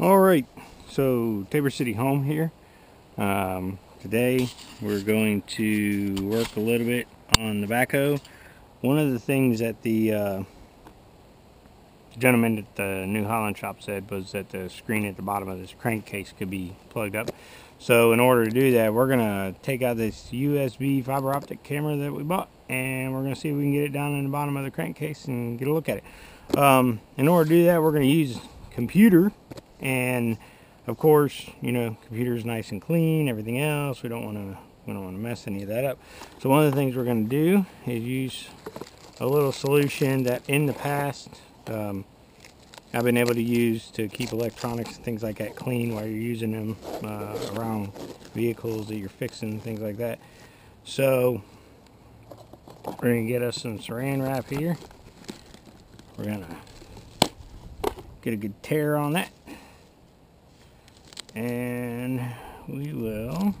All right, so Tabor City Home here. Um, today we're going to work a little bit on the backhoe. One of the things that the uh, gentleman at the New Holland shop said was that the screen at the bottom of this crankcase could be plugged up. So in order to do that, we're gonna take out this USB fiber optic camera that we bought and we're gonna see if we can get it down in the bottom of the crankcase and get a look at it. Um, in order to do that, we're gonna use computer and of course you know computer's nice and clean everything else. We don't want to we don't want to mess any of that up. So one of the things we're going to do is use a little solution that in the past um, I've been able to use to keep electronics and things like that clean while you're using them uh, around vehicles that you're fixing and things like that. So we're going to get us some saran wrap here. We're going to get a good tear on that and we will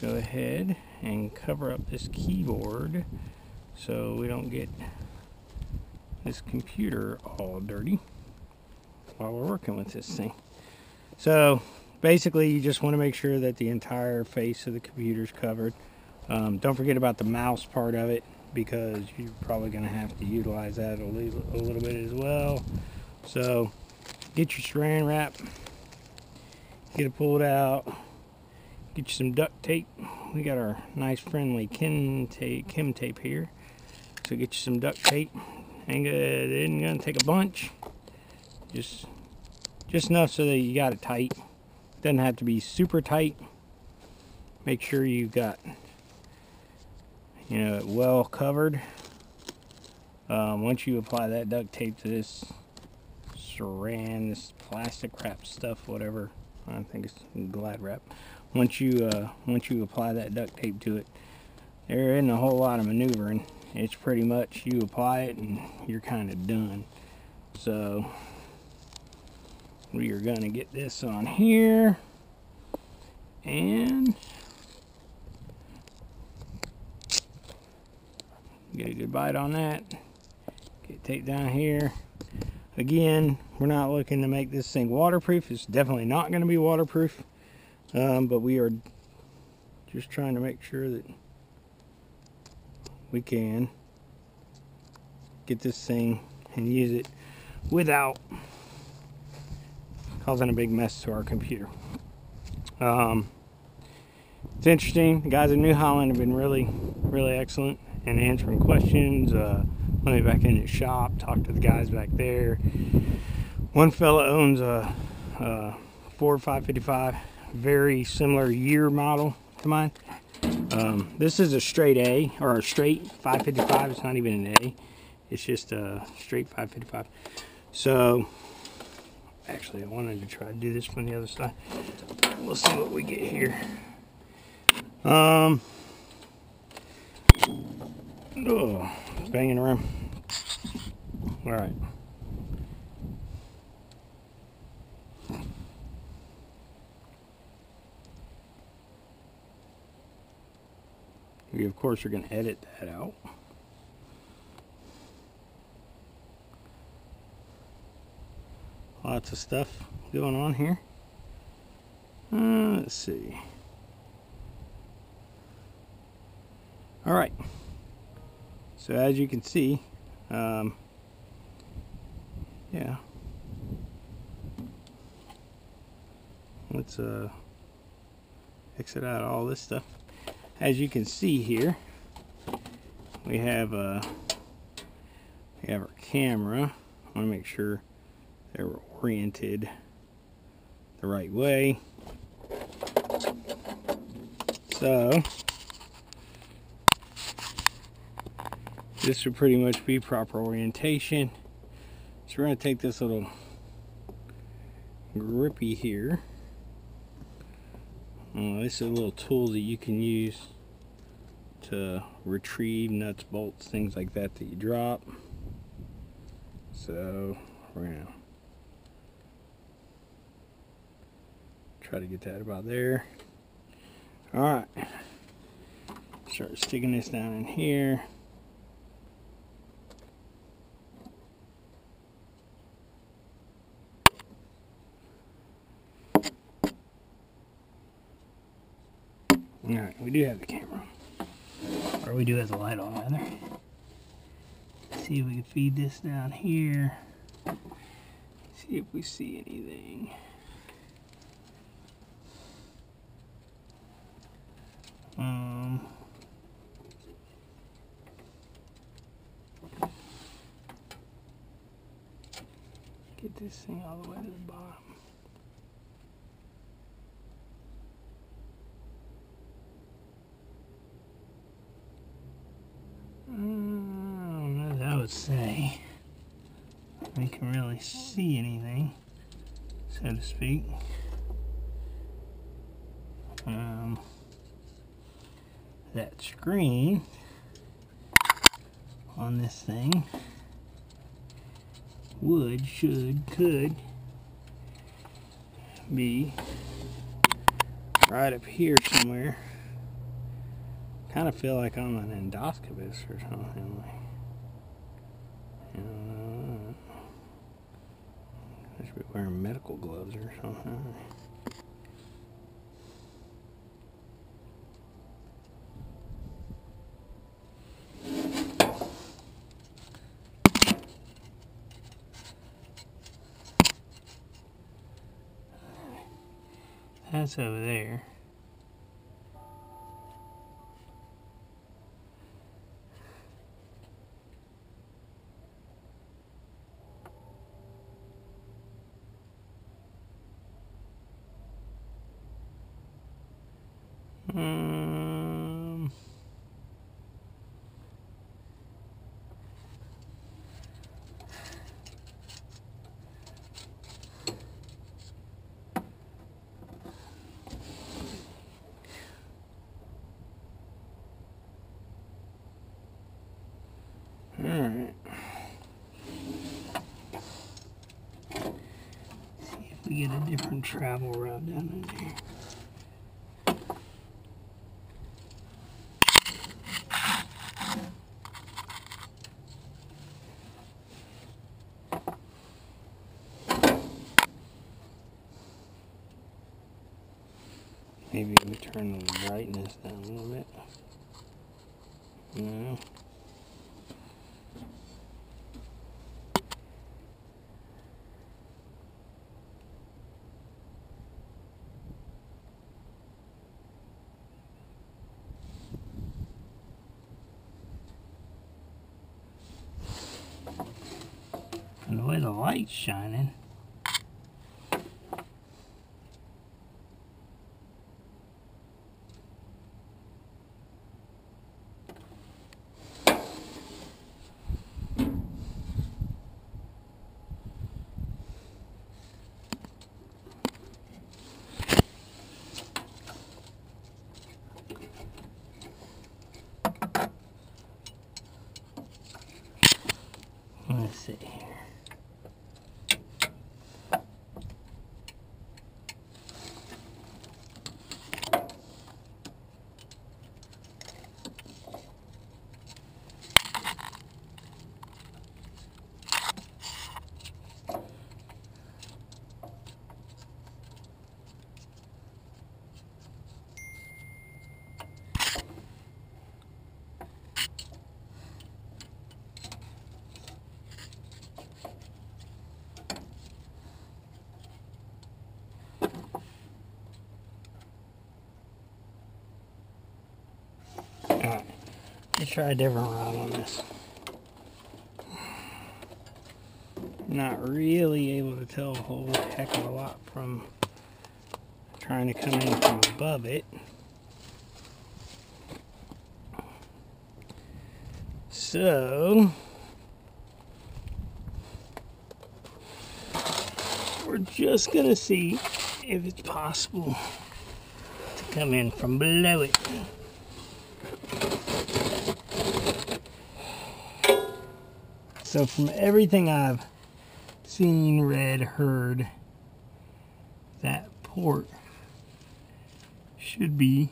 go ahead and cover up this keyboard so we don't get this computer all dirty while we're working with this thing. So basically you just want to make sure that the entire face of the computer is covered. Um, don't forget about the mouse part of it because you're probably going to have to utilize that a little, a little bit as well. So get your saran wrap, get it pulled out, get you some duct tape. We got our nice friendly Kim tape, Kim tape here. So get you some duct tape. Ain't gonna, isn't gonna take a bunch. Just, just enough so that you got it tight. Doesn't have to be super tight. Make sure you've got, you know, it well covered. Um, once you apply that duct tape to this saran, this plastic wrap stuff, whatever, I think it's glad wrap. Once you uh, once you apply that duct tape to it, there isn't a whole lot of maneuvering. It's pretty much you apply it and you're kind of done. So we are gonna get this on here and get a good bite on that. Get tape down here. Again, we're not looking to make this thing waterproof. It's definitely not going to be waterproof. Um, but we are just trying to make sure that we can get this thing and use it without causing a big mess to our computer. Um, it's interesting. The guys in New Holland have been really, really excellent in answering questions. Uh, me back in the shop, talk to the guys back there. One fella owns a, a Ford 555, very similar year model to mine. Um, this is a straight A, or a straight 555. It's not even an A. It's just a straight 555. So, actually, I wanted to try to do this from the other side. We'll see what we get here. Um, oh, banging around. All right. We of course are going to edit that out. Lots of stuff going on here. Uh, let's see. All right. So as you can see, um, yeah. Let's uh, exit out all this stuff. As you can see here, we have uh, we have our camera. I want to make sure they're oriented the right way. So this would pretty much be proper orientation. So we're going to take this little grippy here. Uh, this is a little tool that you can use to retrieve nuts, bolts, things like that that you drop. So we're going to try to get that about there. Alright. Start sticking this down in here. Alright, we do have the camera. Or we do have the light on, rather. See if we can feed this down here. See if we see anything. Um, get this thing all the way to the bottom. Um, as I would say, we can really see anything, so to speak. Um, that screen on this thing would, should, could be right up here somewhere. Kind of feel like I'm an endoscopist or something. Like, you know, I should be wearing medical gloves or something. That's over there. Um, all right. See if we get a different travel route down in here. Maybe we turn the brightness down a little bit. No. And the way the light's shining, let's see here. Alright, let's try a different route on this. Not really able to tell a whole heck of a lot from trying to come in from above it. So, we're just gonna see if it's possible to come in from below it. So from everything I've seen, read, heard, that port should be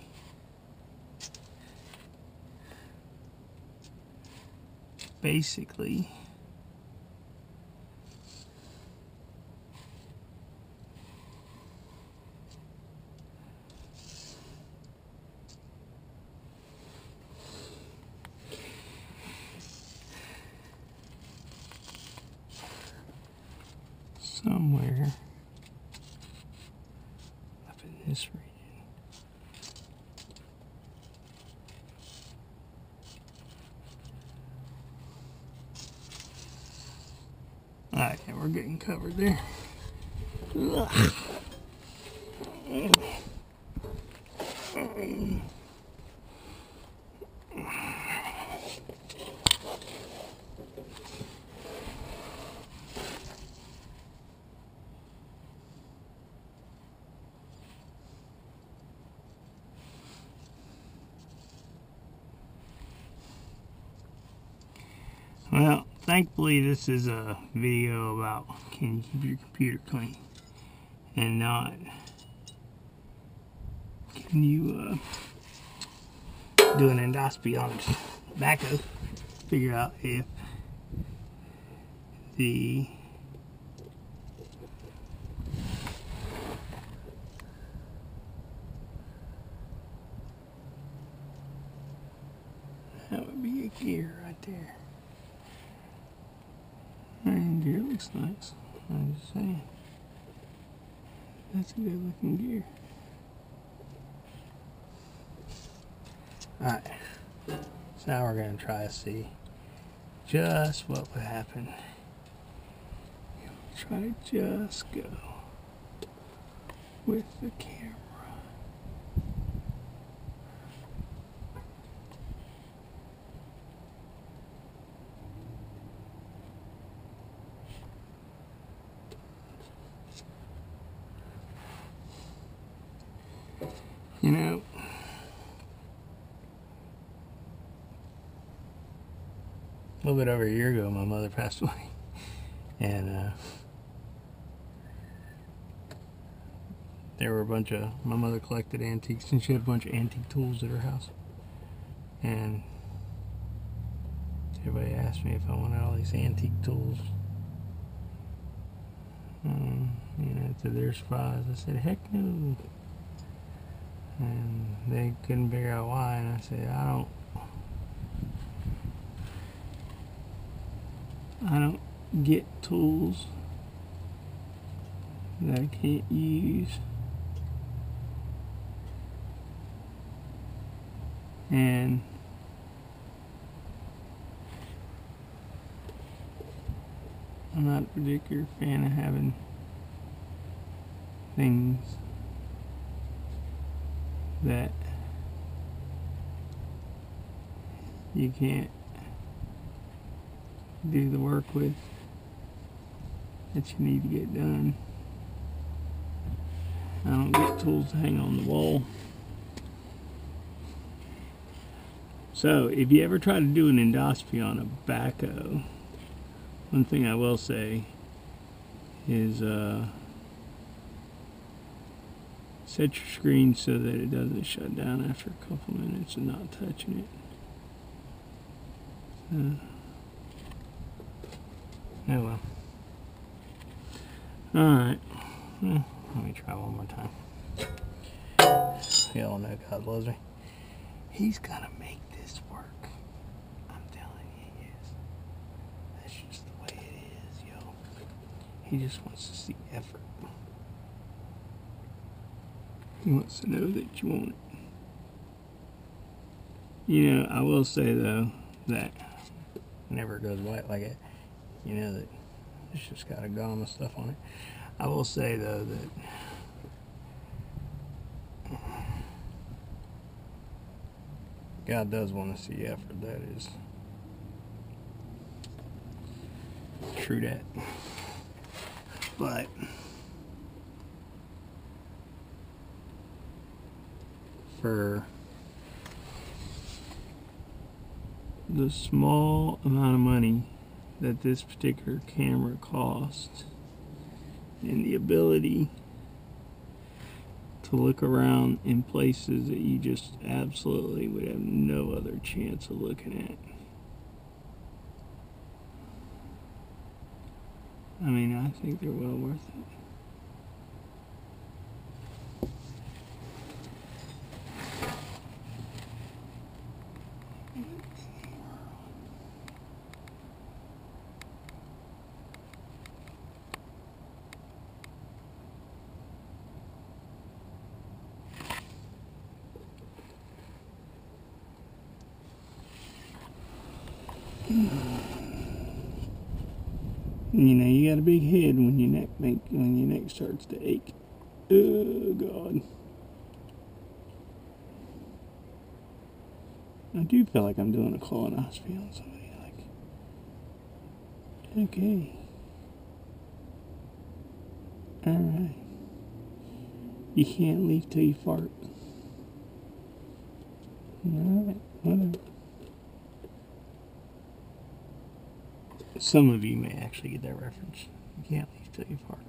basically somewhere up in this region. Alright, we're getting covered there. Ugh. Well, thankfully this is a video about can you keep your computer clean and not can you uh, do an endoscopy on a backhoe, figure out if the that would be a gear right there. And gear looks nice. I'm just saying. That's a good looking gear. Alright. So now we're going to try to see just what would happen. Try to just go with the camera. You know, a little bit over a year ago, my mother passed away. And uh, there were a bunch of, my mother collected antiques and she had a bunch of antique tools at her house. And everybody asked me if I wanted all these antique tools. Um, you know, to their surprise, I said, heck no and they couldn't figure out why and I said I don't I don't get tools that I can't use. And I'm not a particular fan of having things that you can't do the work with that you need to get done. I don't get tools to hang on the wall. So, if you ever try to do an endoscopy on a backhoe, one thing I will say is uh, Set your screen so that it doesn't shut down after a couple minutes of not touching it. Uh, oh well. Alright. Well, let me try one more time. Y'all know God loves me. He's gonna make this work. I'm telling you, he is. That's just the way it is, yo. He just wants to see effort. He wants to know that you want it. You know, I will say though that never goes white like it. You know that it's just got a gum of stuff on it. I will say though that God does want to see effort. That is true that. But for the small amount of money that this particular camera costs and the ability to look around in places that you just absolutely would have no other chance of looking at. I mean, I think they're well worth it. You know, you got a big head when your neck make when your neck starts to ache. Oh God. I do feel like I'm doing a colonoscopy on somebody. Like, okay, all right. You can't leave till you fart. All right, whatever. Some of you may actually get that reference. You can't leave till you fart.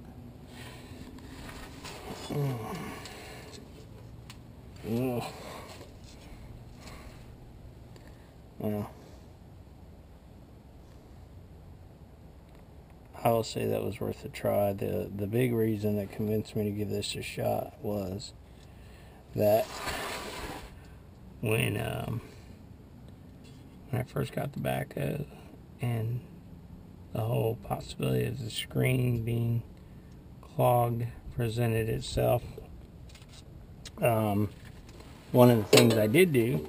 Oh. I will say that was worth a try. The the big reason that convinced me to give this a shot was that when um, when I first got the backhoe and the whole possibility of the screen being clogged presented itself. Um, one of the things I did do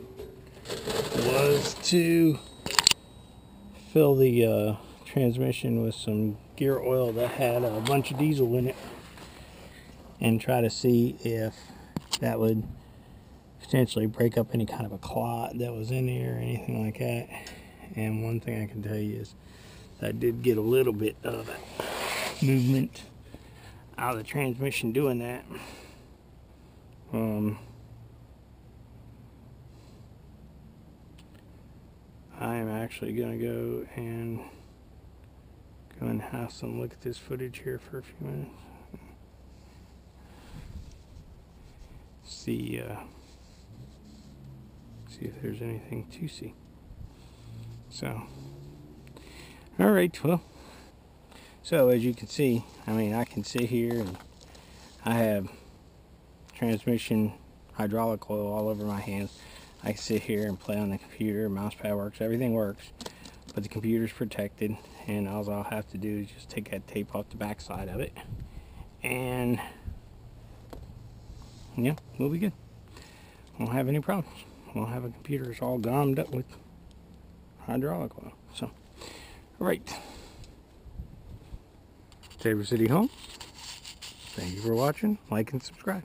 was to fill the uh, transmission with some gear oil that had a bunch of diesel in it and try to see if that would potentially break up any kind of a clot that was in there or anything like that. And one thing I can tell you is I did get a little bit of movement out of the transmission doing that. Um, I am actually going to go and go and have some look at this footage here for a few minutes. See, uh, see if there's anything to see. So, all right, well, so as you can see, I mean, I can sit here and I have transmission hydraulic oil all over my hands. I can sit here and play on the computer, mouse pad works, everything works, but the computer's protected and all I'll have to do is just take that tape off the back side of it and yeah, we'll be good. Won't have any problems. Won't have a computer that's all gummed up with hydraulic oil. So, right. Tabor City Home. Thank you for watching. Like and subscribe.